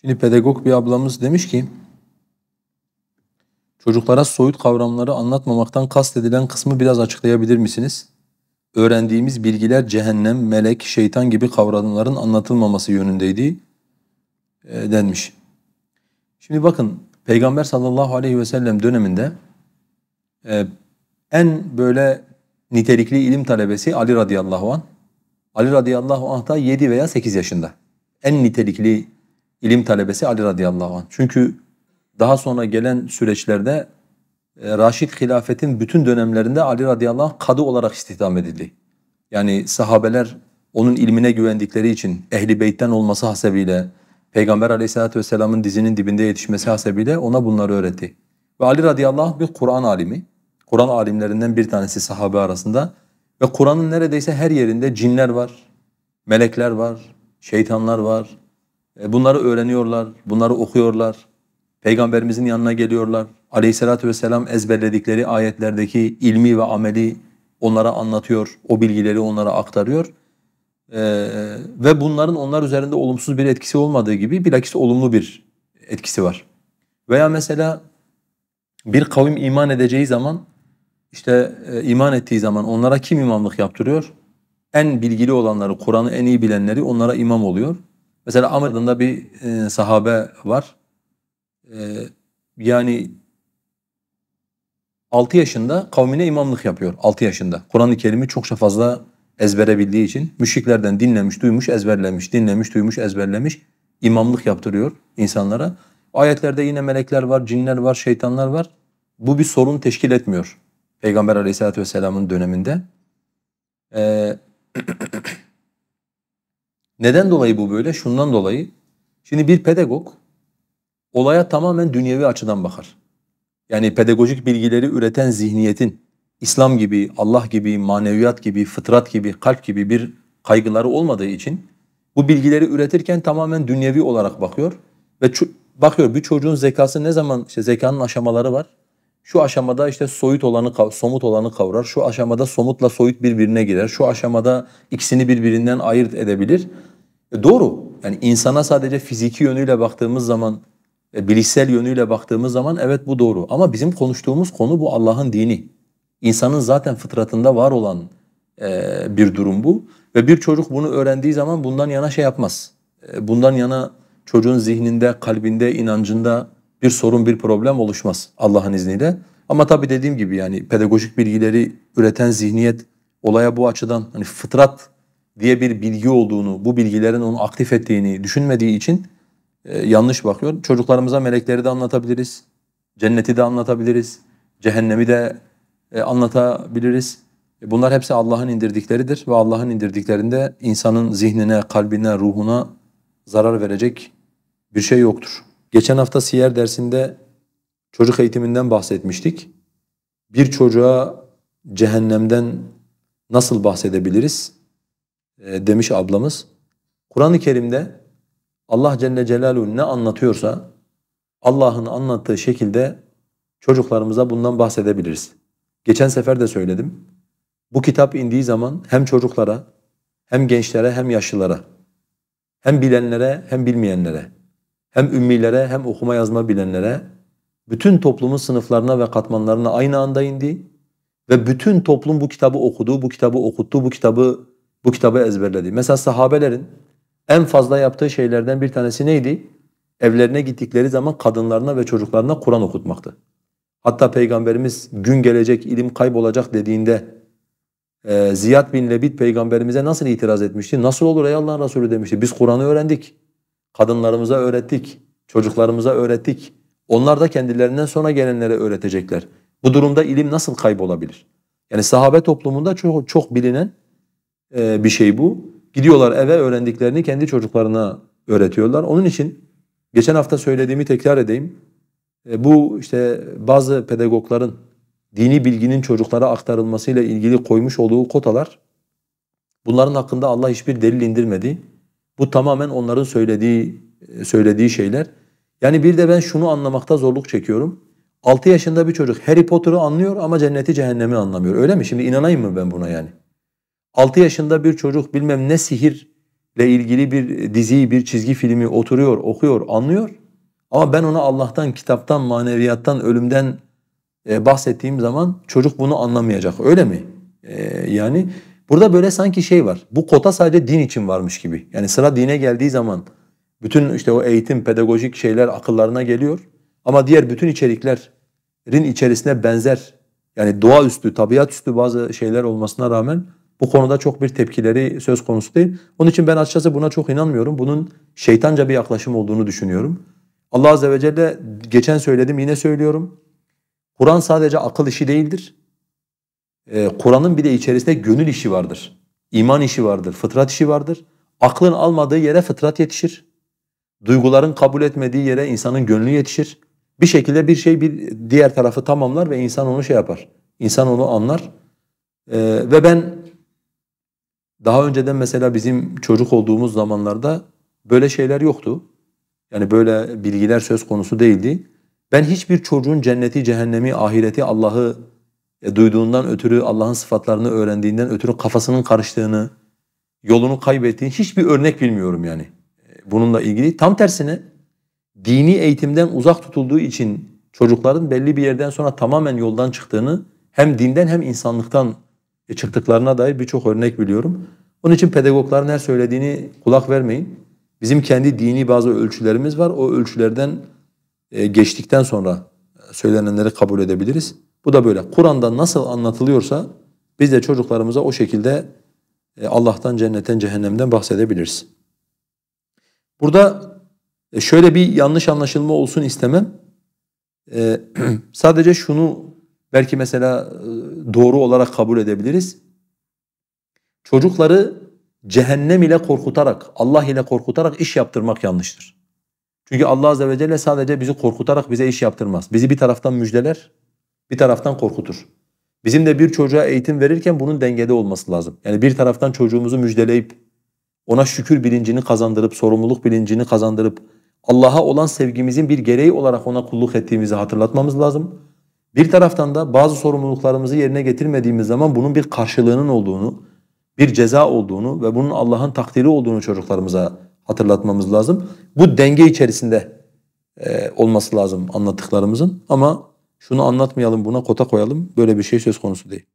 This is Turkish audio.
Şimdi pedagog bir ablamız demiş ki çocuklara soyut kavramları anlatmamaktan kastedilen kısmı biraz açıklayabilir misiniz? Öğrendiğimiz bilgiler cehennem, melek, şeytan gibi kavramların anlatılmaması yönündeydi e, denmiş. Şimdi bakın Peygamber sallallahu aleyhi ve sellem döneminde e, en böyle nitelikli ilim talebesi Ali radıyallahu an. Ali radıyallahu anh da 7 veya 8 yaşında. En nitelikli ilim talebesi Ali radıyallahu anh. Çünkü daha sonra gelen süreçlerde e, Raşid hilafetin bütün dönemlerinde Ali radıyallahu anh kadı olarak istihdam edildi. Yani sahabeler onun ilmine güvendikleri için ehli beytten olması hasebiyle Peygamber aleyhissalatu vesselamın dizinin dibinde yetişmesi hasebiyle ona bunları öğretti. Ve Ali radıyallahu anh bir Kur'an alimi. Kur'an alimlerinden bir tanesi sahabe arasında. Ve Kur'an'ın neredeyse her yerinde cinler var, melekler var, şeytanlar var. E, bunları öğreniyorlar, bunları okuyorlar. Peygamberimizin yanına geliyorlar. Aleyhissalatu vesselam ezberledikleri ayetlerdeki ilmi ve ameli onlara anlatıyor, o bilgileri onlara aktarıyor. Ee, ve bunların onlar üzerinde olumsuz bir etkisi olmadığı gibi bilakis olumlu bir etkisi var. Veya mesela bir kavim iman edeceği zaman işte e, iman ettiği zaman onlara kim imamlık yaptırıyor? En bilgili olanları, Kur'an'ı en iyi bilenleri onlara imam oluyor. Mesela Amr adında bir e, sahabe var. E, yani 6 yaşında kavmine imamlık yapıyor. 6 yaşında. Kur'an-ı Kerim'i çokça fazla ezbere bildiği için müşriklerden dinlemiş, duymuş, ezberlemiş, dinlemiş, duymuş, ezberlemiş, imamlık yaptırıyor insanlara. Ayetlerde yine melekler var, cinler var, şeytanlar var. Bu bir sorun teşkil etmiyor Peygamber aleyhissalatü vesselamın döneminde. Ee, neden dolayı bu böyle? Şundan dolayı. Şimdi bir pedagog olaya tamamen dünyevi açıdan bakar. Yani pedagojik bilgileri üreten zihniyetin İslam gibi, Allah gibi, maneviyat gibi, fıtrat gibi, kalp gibi bir kaygıları olmadığı için bu bilgileri üretirken tamamen dünyevi olarak bakıyor ve bakıyor bir çocuğun zekası ne zaman işte zekanın aşamaları var. Şu aşamada işte soyut olanı somut olanı kavrar. Şu aşamada somutla soyut birbirine girer. Şu aşamada ikisini birbirinden ayırt edebilir. E doğru. Yani insana sadece fiziki yönüyle baktığımız zaman, e, bilişsel yönüyle baktığımız zaman evet bu doğru. Ama bizim konuştuğumuz konu bu Allah'ın dini. İnsanın zaten fıtratında var olan e, bir durum bu. Ve bir çocuk bunu öğrendiği zaman bundan yana şey yapmaz. E, bundan yana çocuğun zihninde, kalbinde, inancında bir sorun, bir problem oluşmaz Allah'ın izniyle. Ama tabii dediğim gibi yani pedagojik bilgileri üreten zihniyet olaya bu açıdan hani fıtrat diye bir bilgi olduğunu, bu bilgilerin onu aktif ettiğini düşünmediği için e, yanlış bakıyor. Çocuklarımıza melekleri de anlatabiliriz, cenneti de anlatabiliriz, cehennemi de e, anlatabiliriz. E, bunlar hepsi Allah'ın indirdikleridir ve Allah'ın indirdiklerinde insanın zihnine, kalbine, ruhuna zarar verecek bir şey yoktur. Geçen hafta siyer dersinde çocuk eğitiminden bahsetmiştik. Bir çocuğa cehennemden nasıl bahsedebiliriz e, demiş ablamız. Kur'an-ı Kerim'de Allah Celle Celaluhu ne anlatıyorsa Allah'ın anlattığı şekilde çocuklarımıza bundan bahsedebiliriz. Geçen sefer de söyledim. Bu kitap indiği zaman hem çocuklara, hem gençlere, hem yaşlılara, hem bilenlere, hem bilmeyenlere, hem ümmilere, hem okuma yazma bilenlere, bütün toplumun sınıflarına ve katmanlarına aynı anda indi ve bütün toplum bu kitabı okudu, bu kitabı okuttu, bu kitabı bu kitabı ezberledi. Mesela sahabelerin en fazla yaptığı şeylerden bir tanesi neydi? Evlerine gittikleri zaman kadınlarına ve çocuklarına Kur'an okutmaktı. Hatta Peygamberimiz gün gelecek ilim kaybolacak dediğinde e, Ziyad bin Lebit Peygamberimize nasıl itiraz etmişti? Nasıl olur ey Allah'ın Resulü demişti. Biz Kur'an'ı öğrendik. Kadınlarımıza öğrettik. Çocuklarımıza öğrettik. Onlar da kendilerinden sonra gelenlere öğretecekler. Bu durumda ilim nasıl kaybolabilir? Yani sahabe toplumunda çok, çok bilinen e, bir şey bu. Gidiyorlar eve öğrendiklerini kendi çocuklarına öğretiyorlar. Onun için geçen hafta söylediğimi tekrar edeyim. E, bu işte bazı pedagogların dini bilginin çocuklara aktarılmasıyla ilgili koymuş olduğu kotalar bunların hakkında Allah hiçbir delil indirmedi. Bu tamamen onların söylediği e, söylediği şeyler. Yani bir de ben şunu anlamakta zorluk çekiyorum. 6 yaşında bir çocuk Harry Potter'ı anlıyor ama cenneti cehennemi anlamıyor. Öyle mi? Şimdi inanayım mı ben buna yani? 6 yaşında bir çocuk bilmem ne sihir ile ilgili bir diziyi, bir çizgi filmi oturuyor, okuyor, anlıyor. Ama ben ona Allah'tan, kitaptan, maneviyattan, ölümden e, bahsettiğim zaman çocuk bunu anlamayacak. Öyle mi? E, yani burada böyle sanki şey var. Bu kota sadece din için varmış gibi. Yani sıra dine geldiği zaman bütün işte o eğitim, pedagojik şeyler akıllarına geliyor. Ama diğer bütün içeriklerin içerisine benzer yani doğaüstü, tabiatüstü bazı şeyler olmasına rağmen bu konuda çok bir tepkileri söz konusu değil. Onun için ben açıkçası buna çok inanmıyorum. Bunun şeytanca bir yaklaşım olduğunu düşünüyorum. Allah azze ve celle geçen söyledim yine söylüyorum. Kur'an sadece akıl işi değildir. Ee, Kur'an'ın bir de içerisinde gönül işi vardır. İman işi vardır, fıtrat işi vardır. Aklın almadığı yere fıtrat yetişir. Duyguların kabul etmediği yere insanın gönlü yetişir. Bir şekilde bir şey bir diğer tarafı tamamlar ve insan onu şey yapar. İnsan onu anlar. Ee, ve ben daha önceden mesela bizim çocuk olduğumuz zamanlarda böyle şeyler yoktu. Yani böyle bilgiler söz konusu değildi. Ben hiçbir çocuğun cenneti, cehennemi, ahireti, Allah'ı e, duyduğundan ötürü, Allah'ın sıfatlarını öğrendiğinden ötürü kafasının karıştığını, yolunu kaybettiğini hiçbir örnek bilmiyorum yani. E, bununla ilgili tam tersine dini eğitimden uzak tutulduğu için çocukların belli bir yerden sonra tamamen yoldan çıktığını hem dinden hem insanlıktan e, çıktıklarına dair birçok örnek biliyorum. Onun için pedagogların her söylediğini kulak vermeyin. Bizim kendi dini bazı ölçülerimiz var. O ölçülerden e, geçtikten sonra söylenenleri kabul edebiliriz. Bu da böyle. Kur'an'da nasıl anlatılıyorsa biz de çocuklarımıza o şekilde e, Allah'tan, cennetten, cehennemden bahsedebiliriz. Burada şöyle bir yanlış anlaşılma olsun istemem. Sadece şunu belki mesela doğru olarak kabul edebiliriz. Çocukları cehennem ile korkutarak, Allah ile korkutarak iş yaptırmak yanlıştır. Çünkü Allah azze ve celle sadece bizi korkutarak bize iş yaptırmaz. Bizi bir taraftan müjdeler, bir taraftan korkutur. Bizim de bir çocuğa eğitim verirken bunun dengede olması lazım. Yani bir taraftan çocuğumuzu müjdeleyip ona şükür bilincini kazandırıp, sorumluluk bilincini kazandırıp Allah'a olan sevgimizin bir gereği olarak ona kulluk ettiğimizi hatırlatmamız lazım. Bir taraftan da bazı sorumluluklarımızı yerine getirmediğimiz zaman bunun bir karşılığının olduğunu, bir ceza olduğunu ve bunun Allah'ın takdiri olduğunu çocuklarımıza hatırlatmamız lazım. Bu denge içerisinde e, olması lazım anlattıklarımızın ama şunu anlatmayalım buna kota koyalım böyle bir şey söz konusu değil.